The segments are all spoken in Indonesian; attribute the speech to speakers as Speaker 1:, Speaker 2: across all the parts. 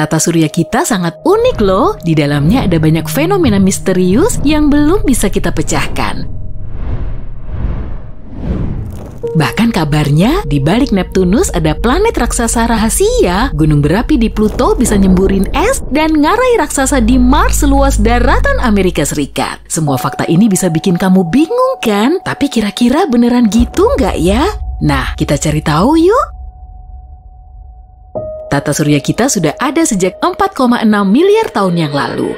Speaker 1: Tata surya kita sangat unik loh. Di dalamnya ada banyak fenomena misterius yang belum bisa kita pecahkan. Bahkan kabarnya, di balik Neptunus ada planet raksasa rahasia, gunung berapi di Pluto bisa nyemburin es, dan ngarai raksasa di Mars seluas daratan Amerika Serikat. Semua fakta ini bisa bikin kamu bingung kan? Tapi kira-kira beneran gitu nggak ya? Nah, kita cari tahu yuk! Tata surya kita sudah ada sejak 4,6 miliar tahun yang lalu.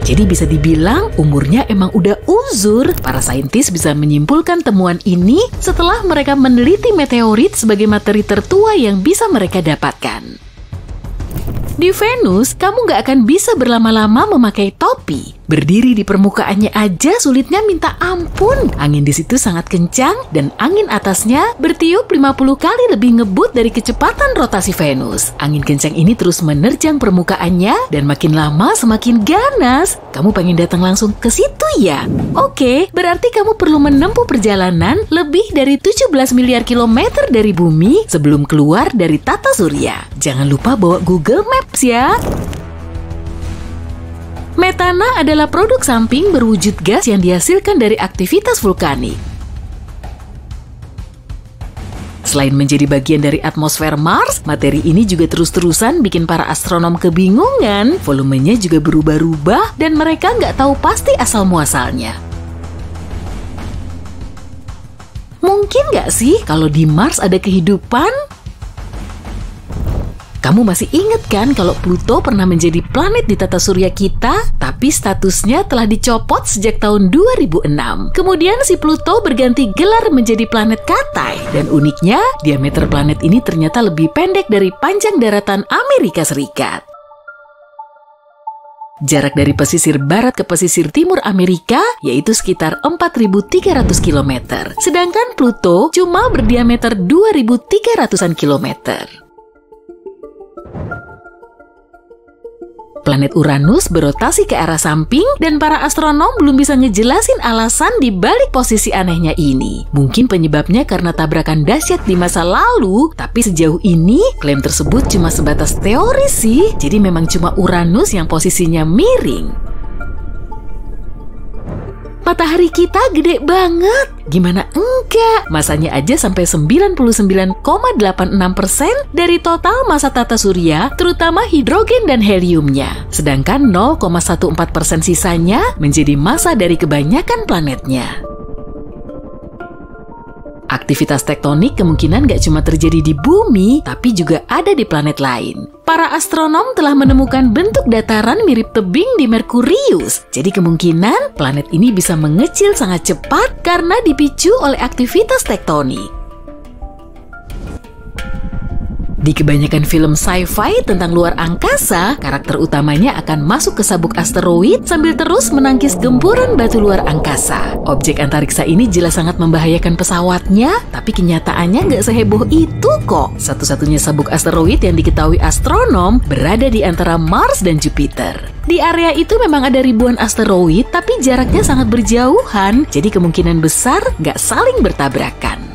Speaker 1: Jadi bisa dibilang umurnya emang udah uzur. Para saintis bisa menyimpulkan temuan ini setelah mereka meneliti meteorit sebagai materi tertua yang bisa mereka dapatkan. Di Venus, kamu nggak akan bisa berlama-lama memakai topi. Berdiri di permukaannya aja sulitnya minta ampun. Angin di situ sangat kencang dan angin atasnya bertiup 50 kali lebih ngebut dari kecepatan rotasi Venus. Angin kencang ini terus menerjang permukaannya dan makin lama semakin ganas. Kamu pengen datang langsung ke situ ya? Oke, berarti kamu perlu menempuh perjalanan lebih dari 17 miliar kilometer dari bumi sebelum keluar dari tata surya. Jangan lupa bawa Google Maps ya. Metana adalah produk samping berwujud gas yang dihasilkan dari aktivitas vulkanik. Selain menjadi bagian dari atmosfer Mars, materi ini juga terus-terusan bikin para astronom kebingungan. Volumenya juga berubah-ubah dan mereka nggak tahu pasti asal-muasalnya. Mungkin nggak sih kalau di Mars ada kehidupan? Kamu masih ingat kan kalau Pluto pernah menjadi planet di tata surya kita, tapi statusnya telah dicopot sejak tahun 2006. Kemudian si Pluto berganti gelar menjadi planet Katai, dan uniknya diameter planet ini ternyata lebih pendek dari panjang daratan Amerika Serikat. Jarak dari pesisir barat ke pesisir timur Amerika yaitu sekitar 4.300 km, sedangkan Pluto cuma berdiameter 2.300-an kilometer. Planet Uranus berotasi ke arah samping dan para astronom belum bisa ngejelasin alasan di balik posisi anehnya ini. Mungkin penyebabnya karena tabrakan dahsyat di masa lalu, tapi sejauh ini klaim tersebut cuma sebatas teori sih. Jadi memang cuma Uranus yang posisinya miring. Matahari kita gede banget. Gimana enggak? Masanya aja sampai 99,86% dari total masa tata surya, terutama hidrogen dan heliumnya. Sedangkan 0,14% sisanya menjadi masa dari kebanyakan planetnya. Aktivitas tektonik kemungkinan gak cuma terjadi di bumi, tapi juga ada di planet lain. Para astronom telah menemukan bentuk dataran mirip tebing di Merkurius. Jadi kemungkinan planet ini bisa mengecil sangat cepat karena dipicu oleh aktivitas tektonik. Di kebanyakan film sci-fi tentang luar angkasa, karakter utamanya akan masuk ke sabuk asteroid sambil terus menangkis gempuran batu luar angkasa. Objek antariksa ini jelas sangat membahayakan pesawatnya, tapi kenyataannya nggak seheboh itu kok. Satu-satunya sabuk asteroid yang diketahui astronom berada di antara Mars dan Jupiter. Di area itu memang ada ribuan asteroid, tapi jaraknya sangat berjauhan, jadi kemungkinan besar nggak saling bertabrakan.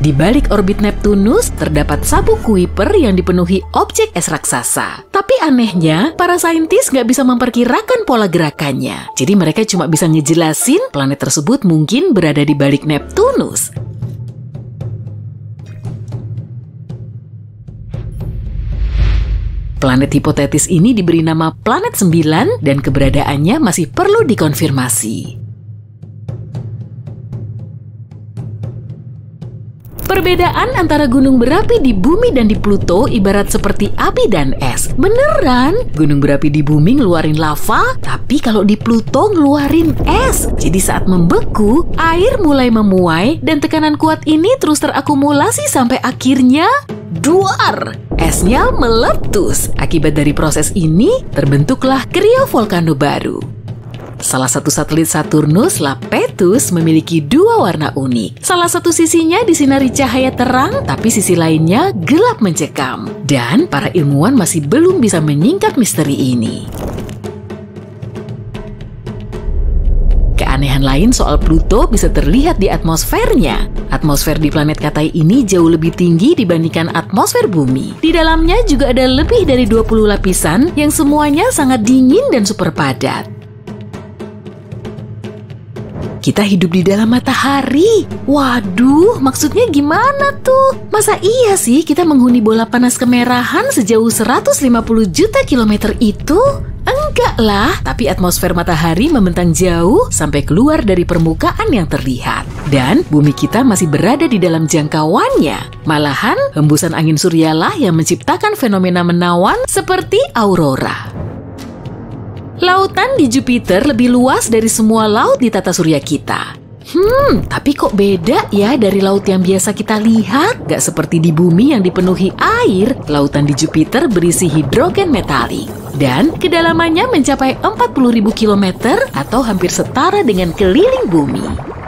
Speaker 1: Di balik orbit Neptunus terdapat sabuk Kuiper yang dipenuhi objek es raksasa. Tapi anehnya, para saintis nggak bisa memperkirakan pola gerakannya. Jadi mereka cuma bisa ngejelasin planet tersebut mungkin berada di balik Neptunus. Planet hipotetis ini diberi nama Planet 9 dan keberadaannya masih perlu dikonfirmasi. Perbedaan antara gunung berapi di bumi dan di Pluto ibarat seperti api dan es. Beneran, gunung berapi di bumi ngeluarin lava, tapi kalau di Pluto ngeluarin es. Jadi saat membeku, air mulai memuai dan tekanan kuat ini terus terakumulasi sampai akhirnya duar. Esnya meletus. Akibat dari proses ini, terbentuklah kriovolcano baru. Salah satu satelit Saturnus, Lapetus, memiliki dua warna unik. Salah satu sisinya disinari cahaya terang, tapi sisi lainnya gelap mencekam. Dan para ilmuwan masih belum bisa menyingkap misteri ini. Pilihan lain soal Pluto bisa terlihat di atmosfernya. Atmosfer di planet Katai ini jauh lebih tinggi dibandingkan atmosfer bumi. Di dalamnya juga ada lebih dari 20 lapisan yang semuanya sangat dingin dan super padat. Kita hidup di dalam matahari. Waduh, maksudnya gimana tuh? Masa iya sih kita menghuni bola panas kemerahan sejauh 150 juta kilometer itu? Enggak lah, tapi atmosfer matahari membentang jauh sampai keluar dari permukaan yang terlihat. Dan bumi kita masih berada di dalam jangkauannya. Malahan, hembusan angin suryalah yang menciptakan fenomena menawan seperti aurora. Lautan di Jupiter lebih luas dari semua laut di tata surya kita. Hmm, tapi kok beda ya dari laut yang biasa kita lihat? Gak seperti di bumi yang dipenuhi air, lautan di Jupiter berisi hidrogen metalik. Dan kedalamannya mencapai 40.000 km atau hampir setara dengan keliling bumi.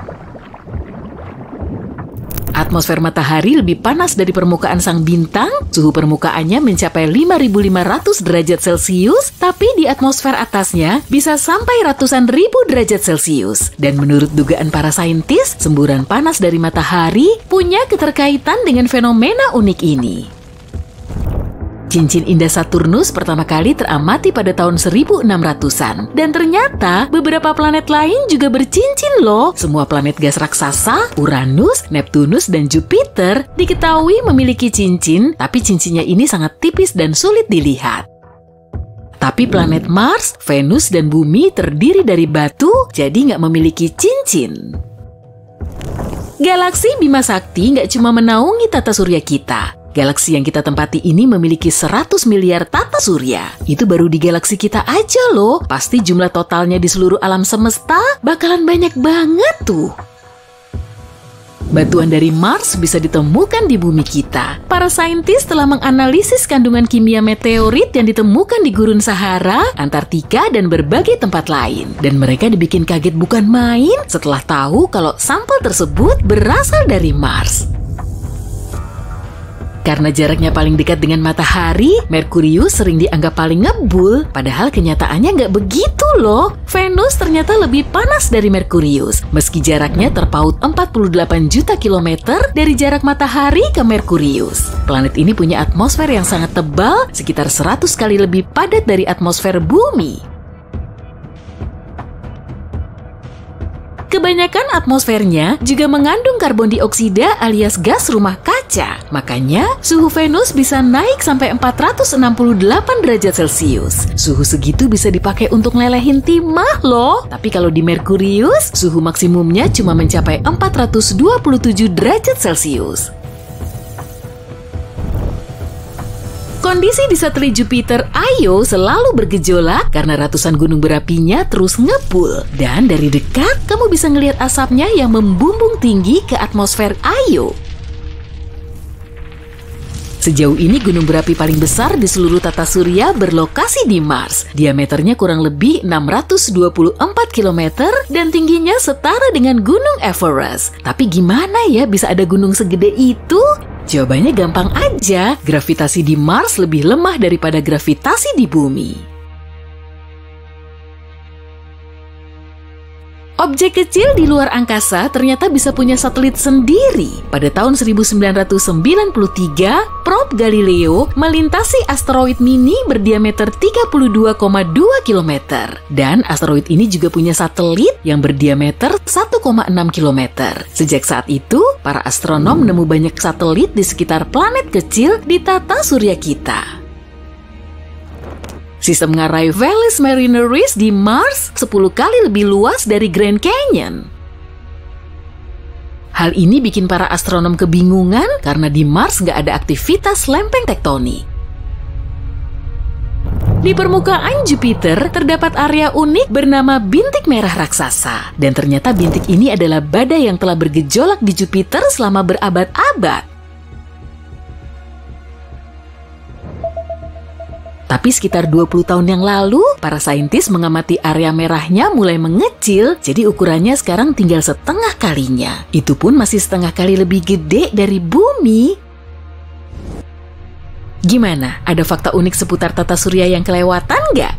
Speaker 1: Atmosfer matahari lebih panas dari permukaan sang bintang, suhu permukaannya mencapai 5500 derajat Celcius, tapi di atmosfer atasnya bisa sampai ratusan ribu derajat Celcius. Dan menurut dugaan para saintis, semburan panas dari matahari punya keterkaitan dengan fenomena unik ini. Cincin indah Saturnus pertama kali teramati pada tahun 1600-an. Dan ternyata beberapa planet lain juga bercincin loh. Semua planet gas raksasa, Uranus, Neptunus, dan Jupiter diketahui memiliki cincin, tapi cincinnya ini sangat tipis dan sulit dilihat. Tapi planet Mars, Venus, dan Bumi terdiri dari batu, jadi nggak memiliki cincin. Galaksi Bima Sakti nggak cuma menaungi tata surya kita, Galaksi yang kita tempati ini memiliki 100 miliar tata surya. Itu baru di galaksi kita aja loh. Pasti jumlah totalnya di seluruh alam semesta bakalan banyak banget tuh. Batuan dari Mars bisa ditemukan di bumi kita. Para saintis telah menganalisis kandungan kimia meteorit yang ditemukan di gurun Sahara, Antartika, dan berbagai tempat lain. Dan mereka dibikin kaget bukan main setelah tahu kalau sampel tersebut berasal dari Mars. Karena jaraknya paling dekat dengan matahari, Merkurius sering dianggap paling ngebul, padahal kenyataannya nggak begitu loh. Venus ternyata lebih panas dari Merkurius, meski jaraknya terpaut 48 juta kilometer dari jarak matahari ke Merkurius. Planet ini punya atmosfer yang sangat tebal, sekitar 100 kali lebih padat dari atmosfer bumi. Kebanyakan atmosfernya juga mengandung karbon dioksida alias gas rumah kaca. Makanya, suhu Venus bisa naik sampai 468 derajat Celcius. Suhu segitu bisa dipakai untuk lelehin timah loh. Tapi kalau di Merkurius, suhu maksimumnya cuma mencapai 427 derajat Celcius. Kondisi di satelit Jupiter Io selalu bergejolak karena ratusan gunung berapinya terus ngepul. Dan dari dekat, kamu bisa ngelihat asapnya yang membumbung tinggi ke atmosfer Io. Sejauh ini gunung berapi paling besar di seluruh tata surya berlokasi di Mars. Diameternya kurang lebih 624 km dan tingginya setara dengan Gunung Everest. Tapi gimana ya bisa ada gunung segede itu? Jawabannya gampang aja, gravitasi di Mars lebih lemah daripada gravitasi di bumi. Objek kecil di luar angkasa ternyata bisa punya satelit sendiri. Pada tahun 1993, probe Galileo melintasi asteroid mini berdiameter 32,2 km. Dan asteroid ini juga punya satelit yang berdiameter 1,6 km. Sejak saat itu, para astronom menemu banyak satelit di sekitar planet kecil di tata surya kita. Sistem ngarai Valles Marineris di Mars 10 kali lebih luas dari Grand Canyon. Hal ini bikin para astronom kebingungan karena di Mars nggak ada aktivitas lempeng tektonik. Di permukaan Jupiter terdapat area unik bernama bintik merah raksasa. Dan ternyata bintik ini adalah badai yang telah bergejolak di Jupiter selama berabad-abad. Tapi sekitar 20 tahun yang lalu, para saintis mengamati area merahnya mulai mengecil, jadi ukurannya sekarang tinggal setengah kalinya. Itu pun masih setengah kali lebih gede dari bumi. Gimana? Ada fakta unik seputar tata surya yang kelewatan nggak?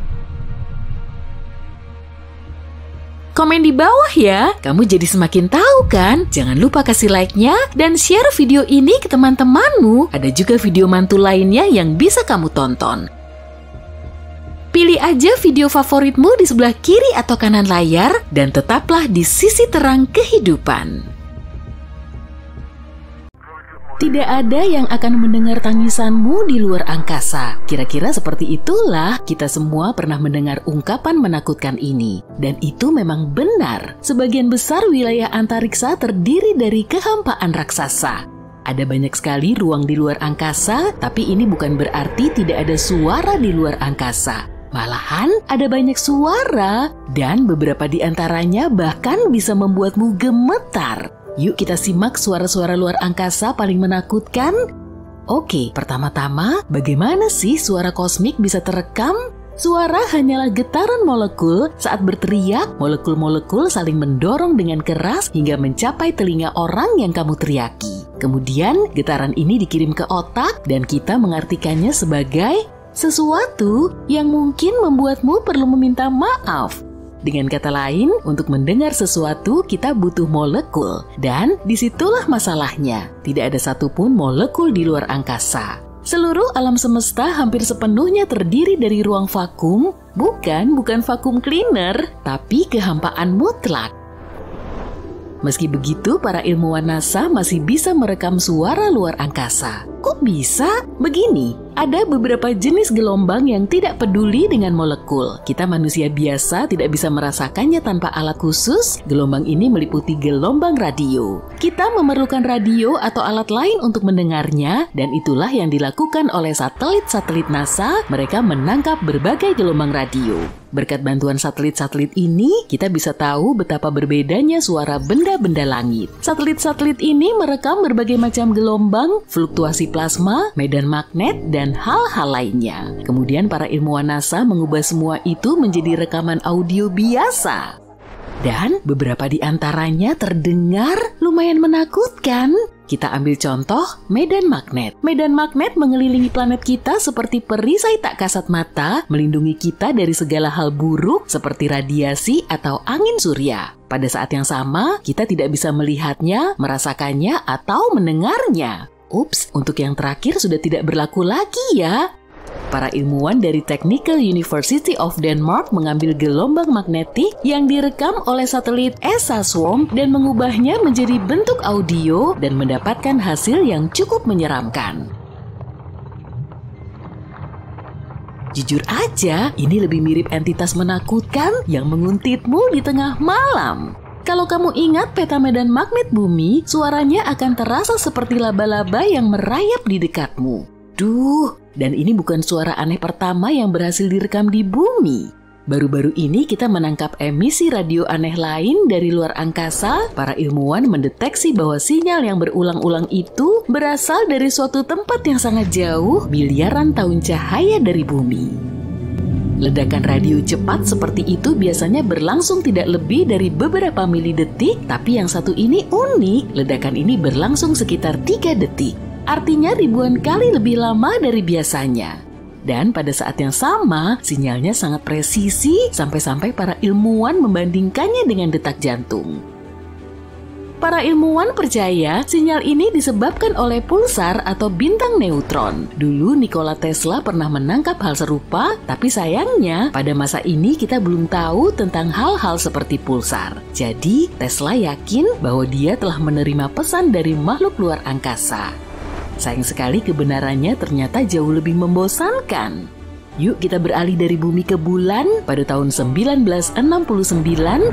Speaker 1: Komen di bawah ya, kamu jadi semakin tahu kan? Jangan lupa kasih like-nya dan share video ini ke teman-temanmu. Ada juga video mantul lainnya yang bisa kamu tonton. Pilih aja video favoritmu di sebelah kiri atau kanan layar dan tetaplah di sisi terang kehidupan. Tidak ada yang akan mendengar tangisanmu di luar angkasa. Kira-kira seperti itulah kita semua pernah mendengar ungkapan menakutkan ini. Dan itu memang benar. Sebagian besar wilayah antariksa terdiri dari kehampaan raksasa. Ada banyak sekali ruang di luar angkasa, tapi ini bukan berarti tidak ada suara di luar angkasa. Malahan ada banyak suara dan beberapa di antaranya bahkan bisa membuatmu gemetar. Yuk kita simak suara-suara luar angkasa paling menakutkan. Oke, pertama-tama bagaimana sih suara kosmik bisa terekam? Suara hanyalah getaran molekul saat berteriak, molekul-molekul saling mendorong dengan keras hingga mencapai telinga orang yang kamu teriaki. Kemudian, getaran ini dikirim ke otak dan kita mengartikannya sebagai sesuatu yang mungkin membuatmu perlu meminta maaf dengan kata lain, untuk mendengar sesuatu kita butuh molekul. Dan di situlah masalahnya, tidak ada satupun molekul di luar angkasa. Seluruh alam semesta hampir sepenuhnya terdiri dari ruang vakum, bukan bukan vakum cleaner, tapi kehampaan mutlak. Meski begitu, para ilmuwan NASA masih bisa merekam suara luar angkasa. Kok bisa? Begini, ada beberapa jenis gelombang yang tidak peduli dengan molekul. Kita manusia biasa tidak bisa merasakannya tanpa alat khusus. Gelombang ini meliputi gelombang radio. Kita memerlukan radio atau alat lain untuk mendengarnya, dan itulah yang dilakukan oleh satelit-satelit NASA. Mereka menangkap berbagai gelombang radio. Berkat bantuan satelit-satelit ini, kita bisa tahu betapa berbedanya suara benda-benda langit. Satelit-satelit ini merekam berbagai macam gelombang, fluktuasi plasma, medan magnet, dan hal-hal lainnya. Kemudian para ilmuwan NASA mengubah semua itu menjadi rekaman audio biasa. Dan beberapa di antaranya terdengar lumayan menakutkan. Kita ambil contoh medan magnet. Medan magnet mengelilingi planet kita seperti perisai tak kasat mata, melindungi kita dari segala hal buruk seperti radiasi atau angin surya. Pada saat yang sama, kita tidak bisa melihatnya, merasakannya, atau mendengarnya. Ups, untuk yang terakhir sudah tidak berlaku lagi ya. Para ilmuwan dari Technical University of Denmark mengambil gelombang magnetik yang direkam oleh satelit ESA Swarm dan mengubahnya menjadi bentuk audio dan mendapatkan hasil yang cukup menyeramkan. Jujur aja, ini lebih mirip entitas menakutkan yang menguntitmu di tengah malam. Kalau kamu ingat peta medan magnet bumi, suaranya akan terasa seperti laba-laba yang merayap di dekatmu. Duh, dan ini bukan suara aneh pertama yang berhasil direkam di bumi. Baru-baru ini kita menangkap emisi radio aneh lain dari luar angkasa. Para ilmuwan mendeteksi bahwa sinyal yang berulang-ulang itu berasal dari suatu tempat yang sangat jauh, miliaran tahun cahaya dari bumi. Ledakan radio cepat seperti itu biasanya berlangsung tidak lebih dari beberapa mili detik, tapi yang satu ini unik. Ledakan ini berlangsung sekitar 3 detik artinya ribuan kali lebih lama dari biasanya. Dan pada saat yang sama, sinyalnya sangat presisi sampai-sampai para ilmuwan membandingkannya dengan detak jantung. Para ilmuwan percaya sinyal ini disebabkan oleh pulsar atau bintang neutron. Dulu Nikola Tesla pernah menangkap hal serupa, tapi sayangnya pada masa ini kita belum tahu tentang hal-hal seperti pulsar. Jadi, Tesla yakin bahwa dia telah menerima pesan dari makhluk luar angkasa. Sayang sekali kebenarannya ternyata jauh lebih membosankan. Yuk kita beralih dari bumi ke bulan. Pada tahun 1969,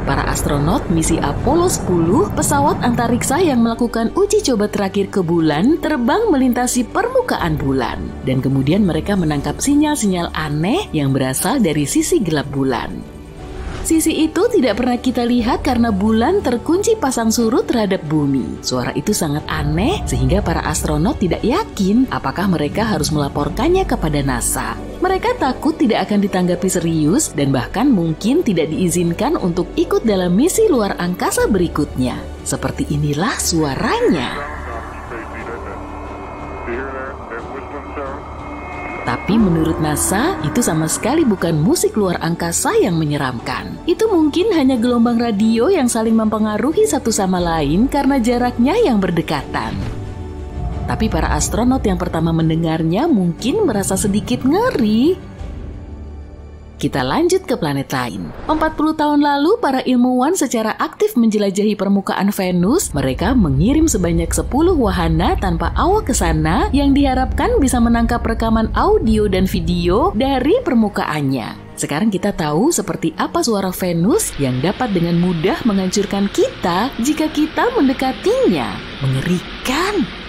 Speaker 1: para astronot misi Apollo 10, pesawat antariksa yang melakukan uji coba terakhir ke bulan, terbang melintasi permukaan bulan. Dan kemudian mereka menangkap sinyal-sinyal aneh yang berasal dari sisi gelap bulan. Sisi itu tidak pernah kita lihat karena bulan terkunci pasang surut terhadap bumi. Suara itu sangat aneh sehingga para astronot tidak yakin apakah mereka harus melaporkannya kepada NASA. Mereka takut tidak akan ditanggapi serius dan bahkan mungkin tidak diizinkan untuk ikut dalam misi luar angkasa berikutnya. Seperti inilah suaranya. Tapi menurut NASA, itu sama sekali bukan musik luar angkasa yang menyeramkan. Itu mungkin hanya gelombang radio yang saling mempengaruhi satu sama lain karena jaraknya yang berdekatan. Tapi para astronot yang pertama mendengarnya mungkin merasa sedikit ngeri kita lanjut ke planet lain. 40 tahun lalu, para ilmuwan secara aktif menjelajahi permukaan Venus. Mereka mengirim sebanyak 10 wahana tanpa awak ke sana yang diharapkan bisa menangkap rekaman audio dan video dari permukaannya. Sekarang kita tahu seperti apa suara Venus yang dapat dengan mudah menghancurkan kita jika kita mendekatinya. Mengerikan!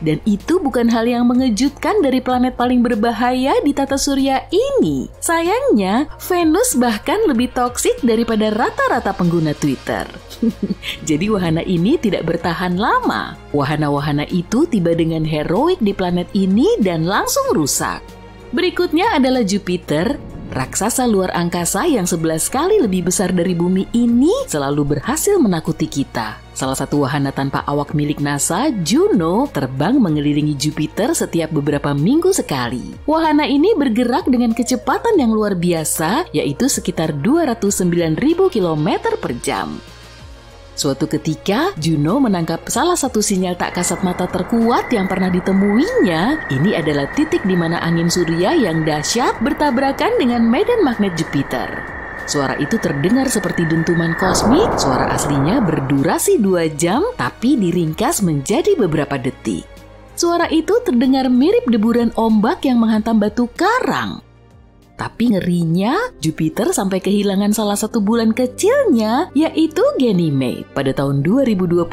Speaker 1: Dan itu bukan hal yang mengejutkan dari planet paling berbahaya di tata surya ini. Sayangnya, Venus bahkan lebih toksik daripada rata-rata pengguna Twitter. Jadi wahana ini tidak bertahan lama. Wahana-wahana itu tiba dengan heroik di planet ini dan langsung rusak. Berikutnya adalah Jupiter Raksasa luar angkasa yang sebelas kali lebih besar dari bumi ini selalu berhasil menakuti kita. Salah satu wahana tanpa awak milik NASA, Juno, terbang mengelilingi Jupiter setiap beberapa minggu sekali. Wahana ini bergerak dengan kecepatan yang luar biasa, yaitu sekitar 209.000 km per jam. Suatu ketika, Juno menangkap salah satu sinyal tak kasat mata terkuat yang pernah ditemuinya. Ini adalah titik di mana angin surya yang dahsyat bertabrakan dengan medan magnet Jupiter. Suara itu terdengar seperti dentuman kosmik, suara aslinya berdurasi dua jam tapi diringkas menjadi beberapa detik. Suara itu terdengar mirip deburan ombak yang menghantam batu karang. Tapi ngerinya, Jupiter sampai kehilangan salah satu bulan kecilnya, yaitu Ganymede. Pada tahun 2021,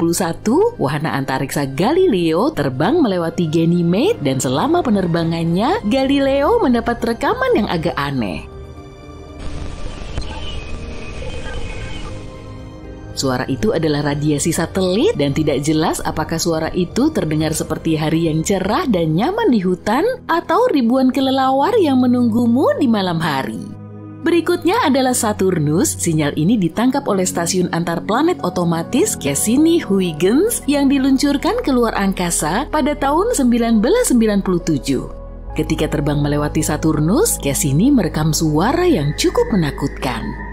Speaker 1: wahana antariksa Galileo terbang melewati Ganymede dan selama penerbangannya, Galileo mendapat rekaman yang agak aneh. Suara itu adalah radiasi satelit dan tidak jelas apakah suara itu terdengar seperti hari yang cerah dan nyaman di hutan atau ribuan kelelawar yang menunggumu di malam hari. Berikutnya adalah Saturnus. Sinyal ini ditangkap oleh stasiun antar planet otomatis Cassini-Huygens yang diluncurkan ke luar angkasa pada tahun 1997. Ketika terbang melewati Saturnus, Cassini merekam suara yang cukup menakutkan.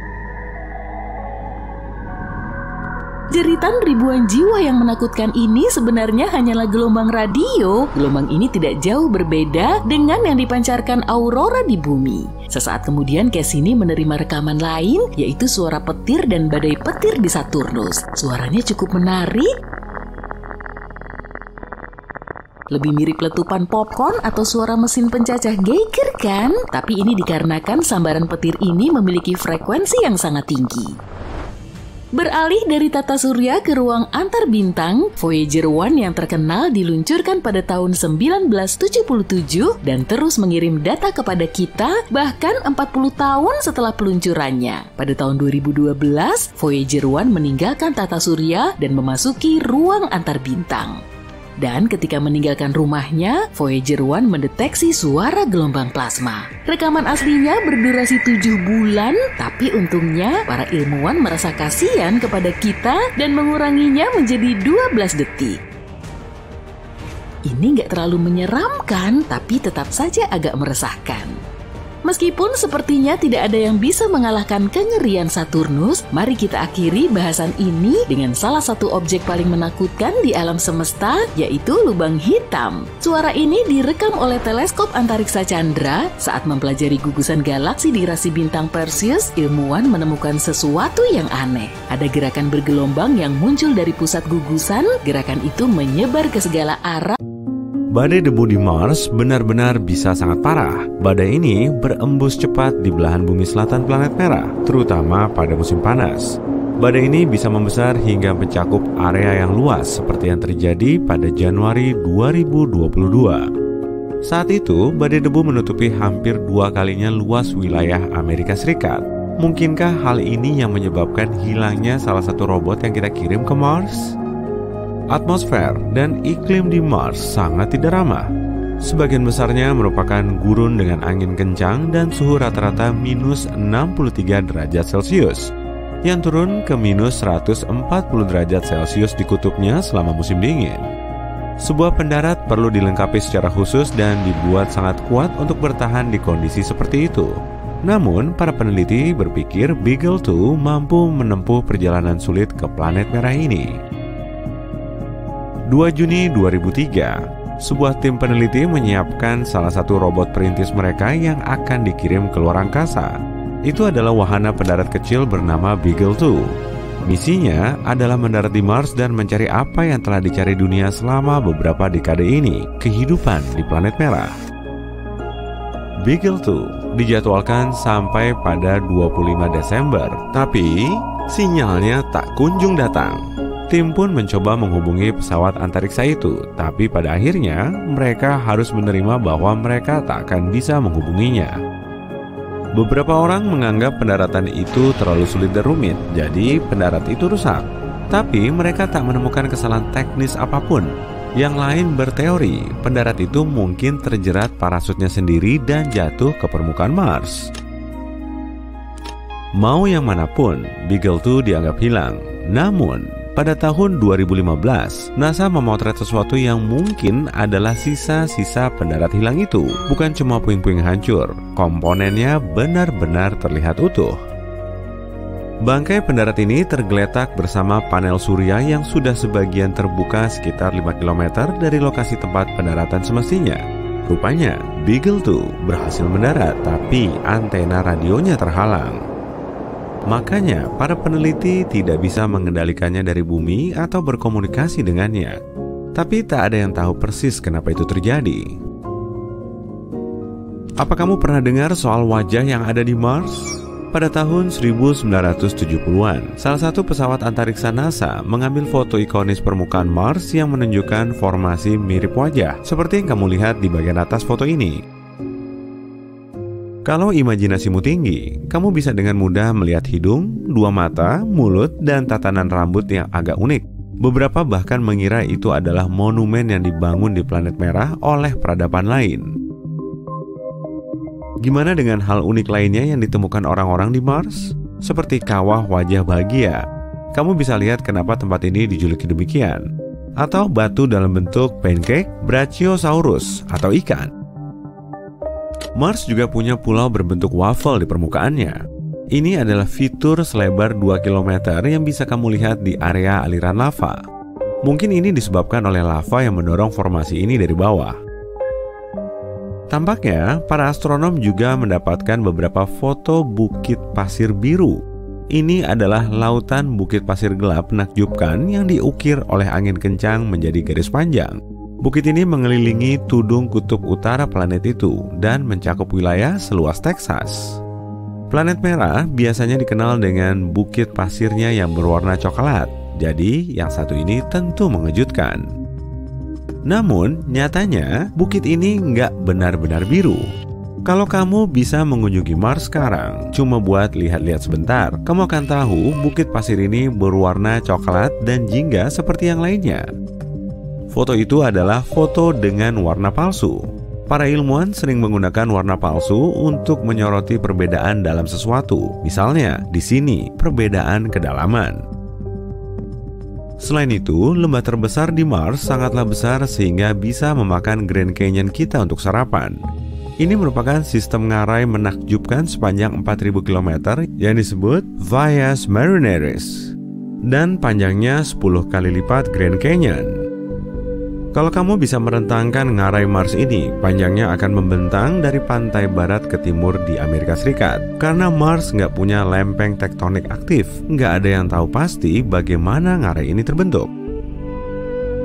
Speaker 1: Jeritan ribuan jiwa yang menakutkan ini sebenarnya hanyalah gelombang radio. Gelombang ini tidak jauh berbeda dengan yang dipancarkan aurora di bumi. Sesaat kemudian Cassini menerima rekaman lain, yaitu suara petir dan badai petir di Saturnus. Suaranya cukup menarik, lebih mirip letupan popcorn atau suara mesin pencacah Geiger kan? Tapi ini dikarenakan sambaran petir ini memiliki frekuensi yang sangat tinggi. Beralih dari tata surya ke ruang antar bintang, Voyager 1 yang terkenal diluncurkan pada tahun 1977 dan terus mengirim data kepada kita bahkan 40 tahun setelah peluncurannya. Pada tahun 2012, Voyager 1 meninggalkan tata surya dan memasuki ruang antar bintang. Dan ketika meninggalkan rumahnya, Voyager 1 mendeteksi suara gelombang plasma. Rekaman aslinya berdurasi 7 bulan, tapi untungnya para ilmuwan merasa kasihan kepada kita dan menguranginya menjadi 12 detik. Ini nggak terlalu menyeramkan, tapi tetap saja agak meresahkan. Meskipun sepertinya tidak ada yang bisa mengalahkan kengerian Saturnus, mari kita akhiri bahasan ini dengan salah satu objek paling menakutkan di alam semesta, yaitu lubang hitam. Suara ini direkam oleh teleskop antariksa Chandra saat mempelajari gugusan galaksi di rasi bintang Perseus, ilmuwan menemukan sesuatu yang aneh. Ada gerakan bergelombang yang muncul dari pusat gugusan, gerakan itu menyebar ke segala arah.
Speaker 2: Badai debu di Mars benar-benar bisa sangat parah. Badai ini berembus cepat di belahan bumi selatan planet merah, terutama pada musim panas. Badai ini bisa membesar hingga mencakup area yang luas seperti yang terjadi pada Januari 2022. Saat itu, badai debu menutupi hampir dua kalinya luas wilayah Amerika Serikat. Mungkinkah hal ini yang menyebabkan hilangnya salah satu robot yang kita kirim ke Mars? Atmosfer dan iklim di Mars sangat tidak ramah. Sebagian besarnya merupakan gurun dengan angin kencang dan suhu rata-rata minus 63 derajat Celcius yang turun ke minus 140 derajat Celcius di kutubnya selama musim dingin. Sebuah pendarat perlu dilengkapi secara khusus dan dibuat sangat kuat untuk bertahan di kondisi seperti itu. Namun, para peneliti berpikir Beagle 2 mampu menempuh perjalanan sulit ke planet merah ini. 2 Juni 2003, sebuah tim peneliti menyiapkan salah satu robot perintis mereka yang akan dikirim ke luar angkasa. Itu adalah wahana pendarat kecil bernama Beagle 2. Misinya adalah mendarat di Mars dan mencari apa yang telah dicari dunia selama beberapa dekade ini, kehidupan di planet merah. Beagle 2 dijadwalkan sampai pada 25 Desember, tapi sinyalnya tak kunjung datang. Tim pun mencoba menghubungi pesawat antariksa itu, tapi pada akhirnya mereka harus menerima bahwa mereka tak akan bisa menghubunginya. Beberapa orang menganggap pendaratan itu terlalu sulit dan rumit, jadi pendarat itu rusak. Tapi mereka tak menemukan kesalahan teknis apa pun. Yang lain berteori, pendarat itu mungkin terjerat parasutnya sendiri dan jatuh ke permukaan Mars. Mau yang mana pun, Beagle 2 dianggap hilang. Namun, pada tahun 2015, NASA memotret sesuatu yang mungkin adalah sisa-sisa pendarat hilang itu. Bukan cuma puing-puing hancur, komponennya benar-benar terlihat utuh. Bangkai pendarat ini tergeletak bersama panel surya yang sudah sebagian terbuka sekitar 5 km dari lokasi tempat pendaratan semestinya. Rupanya, Beagle 2 berhasil mendarat tapi antena radionya terhalang. Makanya, para peneliti tidak bisa mengendalikannya dari bumi atau berkomunikasi dengannya. Tapi tak ada yang tahu persis kenapa itu terjadi. Apa kamu pernah dengar soal wajah yang ada di Mars? Pada tahun 1970-an, salah satu pesawat antariksa NASA mengambil foto ikonis permukaan Mars yang menunjukkan formasi mirip wajah, seperti yang kamu lihat di bagian atas foto ini. Kalau imajinasimu tinggi, kamu bisa dengan mudah melihat hidung, dua mata, mulut, dan tatanan rambut yang agak unik. Beberapa bahkan mengira itu adalah monumen yang dibangun di planet merah oleh peradaban lain. Gimana dengan hal unik lainnya yang ditemukan orang-orang di Mars? Seperti kawah wajah bahagia. Kamu bisa lihat kenapa tempat ini dijuluki demikian. Atau batu dalam bentuk pancake Brachiosaurus atau ikan. Mars juga punya pulau berbentuk waffle di permukaannya. Ini adalah fitur selebar 2 km yang bisa kamu lihat di area aliran lava. Mungkin ini disebabkan oleh lava yang mendorong formasi ini dari bawah. Tampaknya, para astronom juga mendapatkan beberapa foto bukit pasir biru. Ini adalah lautan bukit pasir gelap menakjubkan yang diukir oleh angin kencang menjadi garis panjang. Bukit ini mengelilingi tudung kutub utara planet itu dan mencakup wilayah seluas Texas. Planet merah biasanya dikenal dengan bukit pasirnya yang berwarna coklat, jadi yang satu ini tentu mengejutkan. Namun, nyatanya bukit ini nggak benar-benar biru. Kalau kamu bisa mengunjungi Mars sekarang, cuma buat lihat-lihat sebentar, kamu akan tahu bukit pasir ini berwarna coklat dan jingga seperti yang lainnya. Foto itu adalah foto dengan warna palsu. Para ilmuwan sering menggunakan warna palsu untuk menyoroti perbedaan dalam sesuatu. Misalnya, di sini perbedaan kedalaman. Selain itu, lembah terbesar di Mars sangatlah besar sehingga bisa memakan Grand Canyon kita untuk sarapan. Ini merupakan sistem ngarai menakjubkan sepanjang 4000 km yang disebut Via Marineris dan panjangnya 10 kali lipat Grand Canyon. Kalau kamu bisa merentangkan ngarai Mars ini, panjangnya akan membentang dari pantai barat ke timur di Amerika Serikat. Karena Mars nggak punya lempeng tektonik aktif, nggak ada yang tahu pasti bagaimana ngarai ini terbentuk.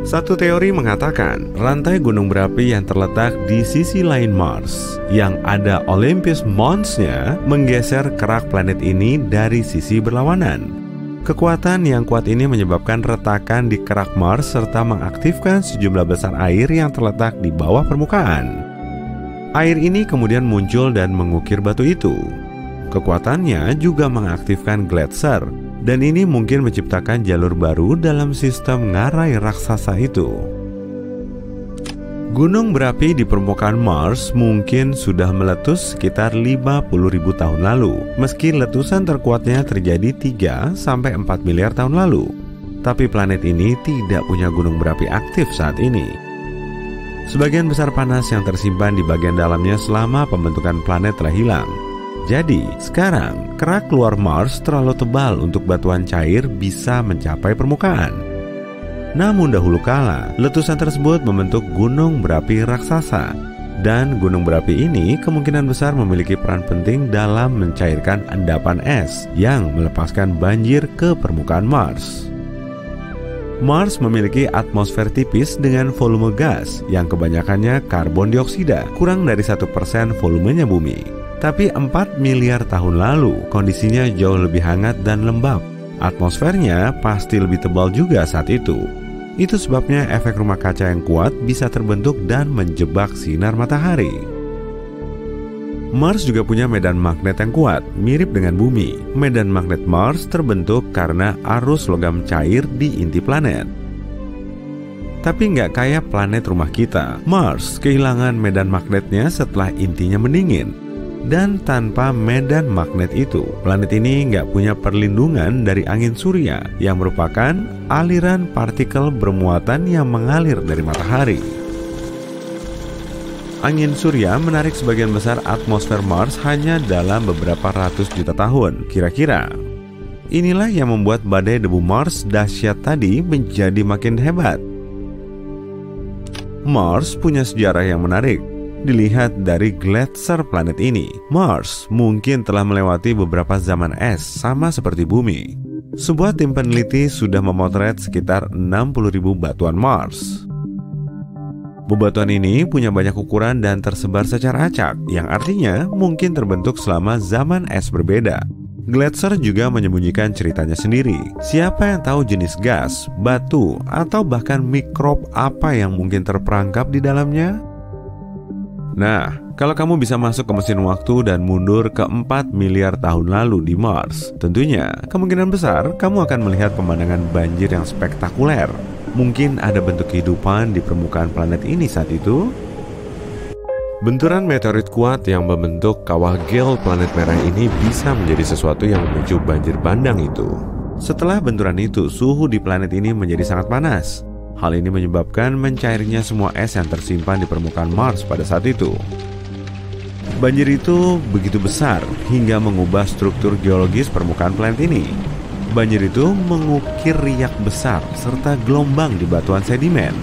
Speaker 2: Satu teori mengatakan rantai gunung berapi yang terletak di sisi lain Mars yang ada Olympus Mons-nya menggeser kerak planet ini dari sisi berlawanan. Kekuatan yang kuat ini menyebabkan retakan di kerak Mars serta mengaktifkan sejumlah besar air yang terletak di bawah permukaan. Air ini kemudian muncul dan mengukir batu itu. Kekuatannya juga mengaktifkan gletser, dan ini mungkin menciptakan jalur baru dalam sistem ngarai raksasa itu. Gunung berapi di permukaan Mars mungkin sudah meletus sekitar 50.000 tahun lalu, meski letusan terkuatnya terjadi 3 4 miliar tahun lalu. tapi planet ini tidak punya gunung berapi aktif saat ini. Sebagian besar panas yang tersimpan di bagian dalamnya selama pembentukan planet telah hilang. Jadi, sekarang kerak luar Mars terlalu tebal untuk batuan cair bisa mencapai permukaan. Namun dahulu kala, letusan tersebut membentuk gunung berapi raksasa. Dan gunung berapi ini kemungkinan besar memiliki peran penting dalam mencairkan endapan es yang melepaskan banjir ke permukaan Mars. Mars memiliki atmosfer tipis dengan volume gas yang kebanyakannya karbon dioksida, kurang dari satu persen volumenya bumi. Tapi 4 miliar tahun lalu, kondisinya jauh lebih hangat dan lembab. Atmosfernya pasti lebih tebal juga saat itu. Itu sebabnya efek rumah kaca yang kuat bisa terbentuk dan menjebak sinar matahari. Mars juga punya medan magnet yang kuat, mirip dengan bumi. Medan magnet Mars terbentuk karena arus logam cair di inti planet. Tapi nggak kayak planet rumah kita, Mars kehilangan medan magnetnya setelah intinya mendingin. Dan tanpa medan magnet itu, planet ini nggak punya perlindungan dari angin surya yang merupakan aliran partikel bermuatan yang mengalir dari matahari. Angin surya menarik sebagian besar atmosfer Mars hanya dalam beberapa ratus juta tahun, kira-kira. Inilah yang membuat badai debu Mars dahsyat tadi menjadi makin hebat. Mars punya sejarah yang menarik. Dilihat dari gletser planet ini, Mars mungkin telah melewati beberapa zaman es sama seperti bumi. Sebuah tim peneliti sudah memotret sekitar 60.000 batuan Mars. Bebatuan ini punya banyak ukuran dan tersebar secara acak, yang artinya mungkin terbentuk selama zaman es berbeda. Gletser juga menyembunyikan ceritanya sendiri. Siapa yang tahu jenis gas, batu, atau bahkan mikrob apa yang mungkin terperangkap di dalamnya? Nah, kalau kamu bisa masuk ke mesin waktu dan mundur ke 4 miliar tahun lalu di Mars, tentunya kemungkinan besar kamu akan melihat pemandangan banjir yang spektakuler Mungkin ada bentuk kehidupan di permukaan planet ini saat itu? Benturan meteorit kuat yang membentuk kawah gel planet merah ini bisa menjadi sesuatu yang memicu banjir bandang itu. Setelah benturan itu, suhu di planet ini menjadi sangat panas. Hal ini menyebabkan mencairnya semua es yang tersimpan di permukaan Mars pada saat itu. Banjir itu begitu besar hingga mengubah struktur geologis permukaan planet ini. Banjir itu mengukir riak besar serta gelombang di batuan sedimen.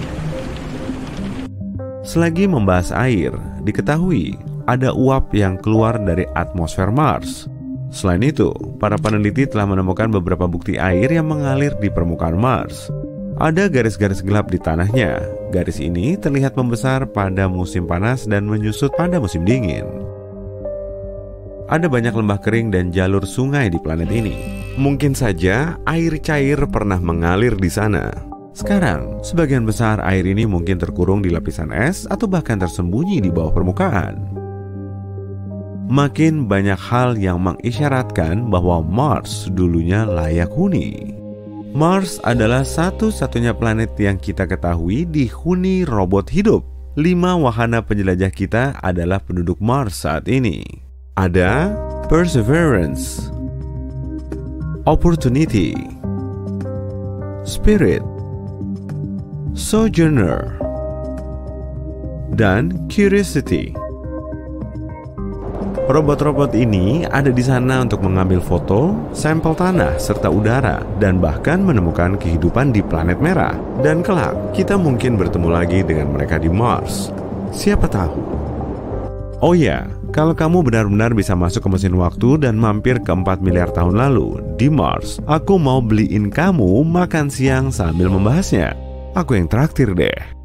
Speaker 2: Selagi membahas air, diketahui ada uap yang keluar dari atmosfer Mars. Selain itu, para peneliti telah menemukan beberapa bukti air yang mengalir di permukaan Mars. Ada garis-garis gelap di tanahnya. Garis ini terlihat membesar pada musim panas dan menyusut pada musim dingin. Ada banyak lembah kering dan jalur sungai di planet ini. Mungkin saja air cair pernah mengalir di sana. Sekarang, sebagian besar air ini mungkin terkurung di lapisan es atau bahkan tersembunyi di bawah permukaan. Makin banyak hal yang mengisyaratkan bahwa Mars dulunya layak huni. Mars adalah satu-satunya planet yang kita ketahui dihuni robot hidup. Lima wahana penjelajah kita adalah penduduk Mars saat ini. Ada Perseverance, opportunity, spirit, sojourner, dan curiosity. Robot-robot ini ada di sana untuk mengambil foto, sampel tanah, serta udara, dan bahkan menemukan kehidupan di planet merah. Dan kelak, kita mungkin bertemu lagi dengan mereka di Mars. Siapa tahu? Oh ya, kalau kamu benar-benar bisa masuk ke mesin waktu dan mampir ke 4 miliar tahun lalu di Mars, aku mau beliin kamu makan siang sambil membahasnya. Aku yang traktir deh.